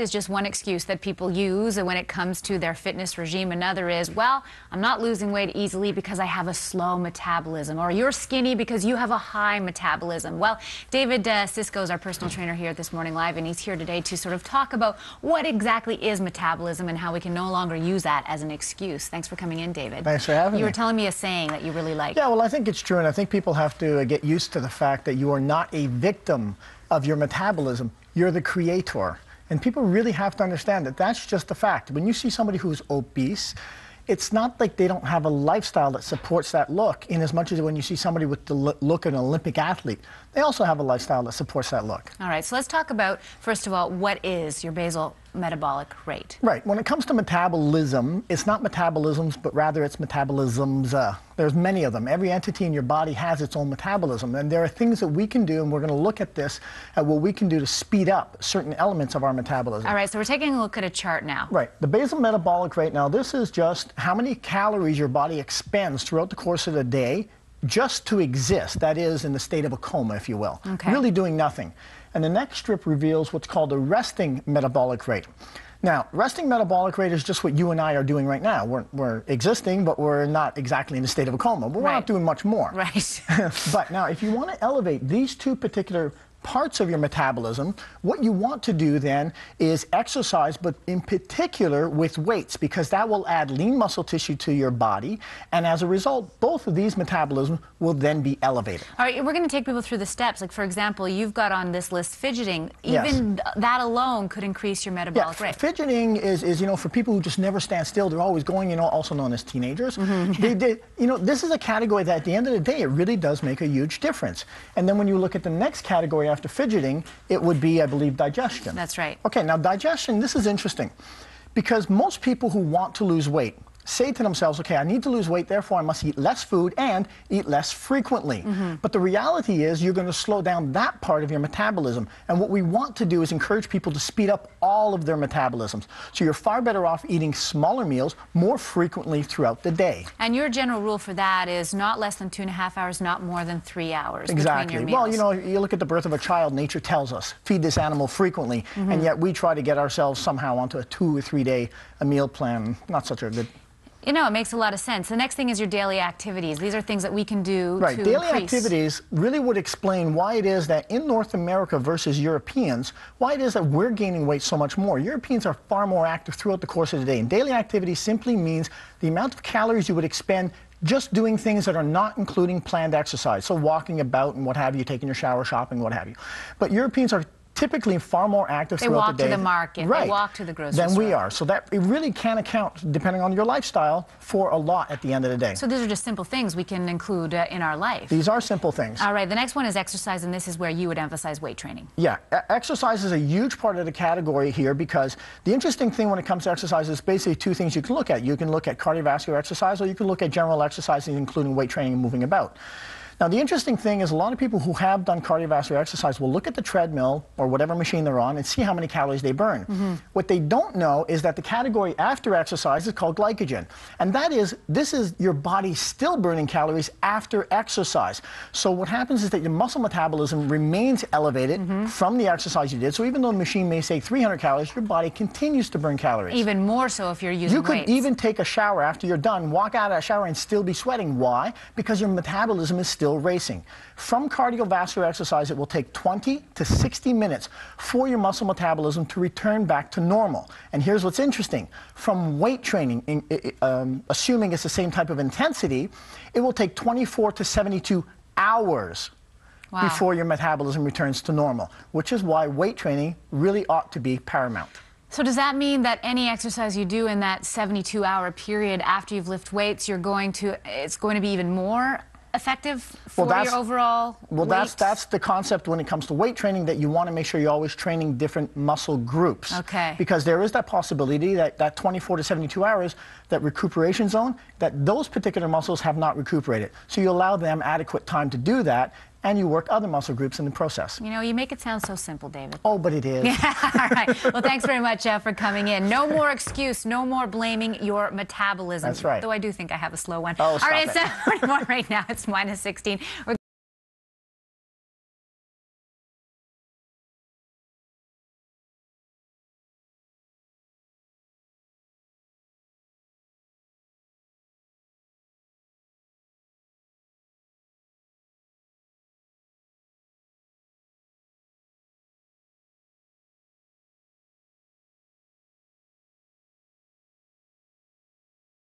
is just one excuse that people use and when it comes to their fitness regime. Another is, well, I'm not losing weight easily because I have a slow metabolism, or you're skinny because you have a high metabolism. Well, David uh, Siscoe is our personal trainer here at This Morning Live, and he's here today to sort of talk about what exactly is metabolism and how we can no longer use that as an excuse. Thanks for coming in, David. Thanks for having you me. You were telling me a saying that you really like. Yeah, well, I think it's true, and I think people have to uh, get used to the fact that you are not a victim of your metabolism. You're the creator. And people really have to understand that that's just a fact. When you see somebody who's obese, it's not like they don't have a lifestyle that supports that look, in as much as when you see somebody with the look of an Olympic athlete, they also have a lifestyle that supports that look. All right, so let's talk about, first of all, what is your basal metabolic rate? Right. When it comes to metabolism, it's not metabolisms, but rather it's metabolisms. Uh, there's many of them. Every entity in your body has its own metabolism, and there are things that we can do, and we're going to look at this at what we can do to speed up certain elements of our metabolism. All right, so we're taking a look at a chart now. Right. The basal metabolic rate, now this is just how many calories your body expends throughout the course of the day just to exist, that is, in the state of a coma, if you will, okay. really doing nothing. And the next strip reveals what's called a resting metabolic rate. Now, resting metabolic rate is just what you and I are doing right now. We're, we're existing, but we're not exactly in a state of a coma. We're right. not doing much more. Right. but now, if you want to elevate these two particular parts of your metabolism, what you want to do then is exercise, but in particular with weights, because that will add lean muscle tissue to your body. And as a result, both of these metabolisms will then be elevated. All right, we're going to take people through the steps. Like, for example, you've got on this list fidgeting. Even yes. that alone could increase your metabolic yeah, rate. Fidgeting is, is, you know, for people who just never stand still, they're always going, you know, also known as teenagers. Mm -hmm. they, they, you know, this is a category that at the end of the day, it really does make a huge difference. And then when you look at the next category after fidgeting, it would be, I believe, digestion. That's right. Okay, now digestion, this is interesting because most people who want to lose weight, say to themselves, okay, I need to lose weight, therefore I must eat less food and eat less frequently. Mm -hmm. But the reality is you're going to slow down that part of your metabolism. And what we want to do is encourage people to speed up all of their metabolisms. So you're far better off eating smaller meals more frequently throughout the day. And your general rule for that is not less than two and a half hours, not more than three hours exactly. Well, you know, you look at the birth of a child, nature tells us, feed this animal frequently, mm -hmm. and yet we try to get ourselves somehow onto a two or three day a meal plan. Not such a good you know, it makes a lot of sense. The next thing is your daily activities. These are things that we can do right. to Daily increase. activities really would explain why it is that in North America versus Europeans, why it is that we're gaining weight so much more. Europeans are far more active throughout the course of the day. And daily activity simply means the amount of calories you would expend just doing things that are not including planned exercise. So walking about and what have you, taking your shower, shopping, what have you. But Europeans are typically far more active they throughout the day. They walk to the market. Right. They walk to the grocery than store. we are. So that it really can account, depending on your lifestyle, for a lot at the end of the day. So these are just simple things we can include uh, in our life. These are simple things. All right. The next one is exercise, and this is where you would emphasize weight training. Yeah, exercise is a huge part of the category here because the interesting thing when it comes to exercise is basically two things you can look at. You can look at cardiovascular exercise, or you can look at general exercises, including weight training and moving about. Now, the interesting thing is a lot of people who have done cardiovascular exercise will look at the treadmill or whatever machine they're on and see how many calories they burn. Mm -hmm. What they don't know is that the category after exercise is called glycogen. And that is, this is your body still burning calories after exercise. So what happens is that your muscle metabolism remains elevated mm -hmm. from the exercise you did. So even though the machine may say 300 calories, your body continues to burn calories. Even more so if you're using You could weights. even take a shower after you're done, walk out of that shower and still be sweating. Why? Because your metabolism is still racing. From cardiovascular exercise, it will take 20 to 60 minutes for your muscle metabolism to return back to normal. And here's what's interesting. From weight training, in, um, assuming it's the same type of intensity, it will take 24 to 72 hours wow. before your metabolism returns to normal, which is why weight training really ought to be paramount. So does that mean that any exercise you do in that 72 hour period after you've lifted weights, you're going to, it's going to be even more effective for well, your overall Well, weight? that's that's the concept when it comes to weight training that you want to make sure you're always training different muscle groups. Okay. Because there is that possibility that that 24 to 72 hours, that recuperation zone, that those particular muscles have not recuperated. So you allow them adequate time to do that, and you work other muscle groups in the process. You know, you make it sound so simple, David. Oh, but it is. Yeah, all right. Well, thanks very much, Jeff, for coming in. No more excuse, no more blaming your metabolism. That's right. Though I do think I have a slow one. Oh, all right, it. so right now it's minus 16. We're